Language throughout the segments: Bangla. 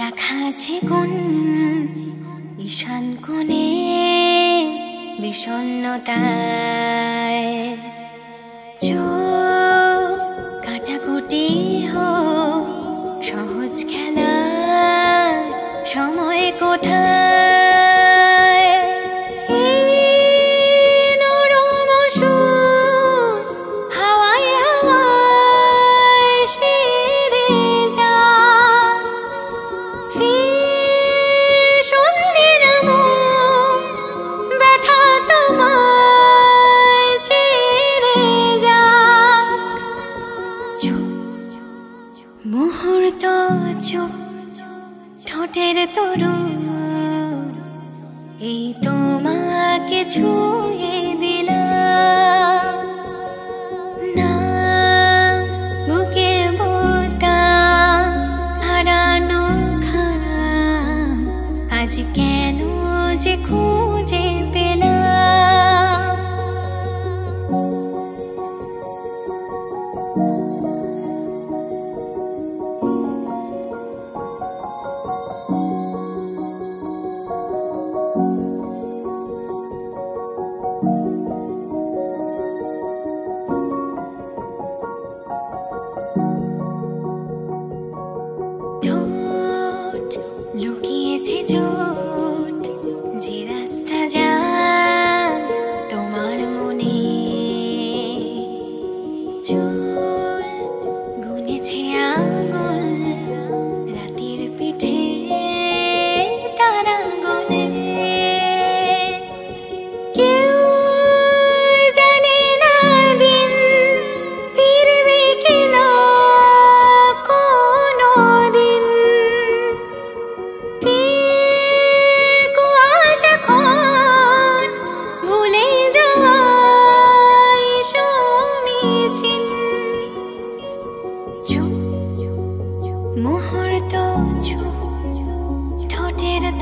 রাখা আছে কোন ঈশান কোণে বিষণ্ণতায়। চোখ কাটাকুটি হো সহজ খেলা সময় কোথায়? চুপ ঠোঁটের তরু এই তোমাকে ছুঁয়ে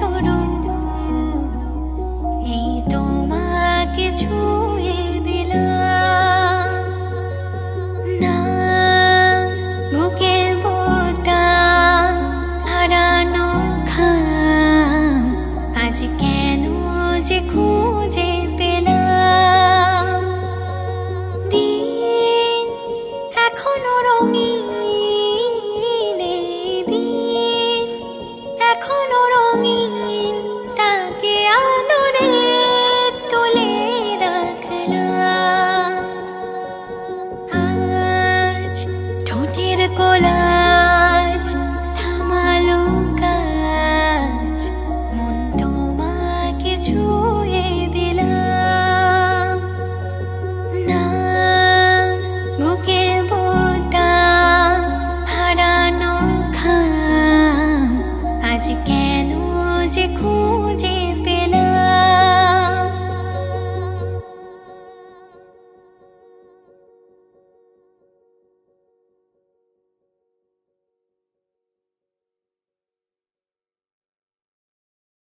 todo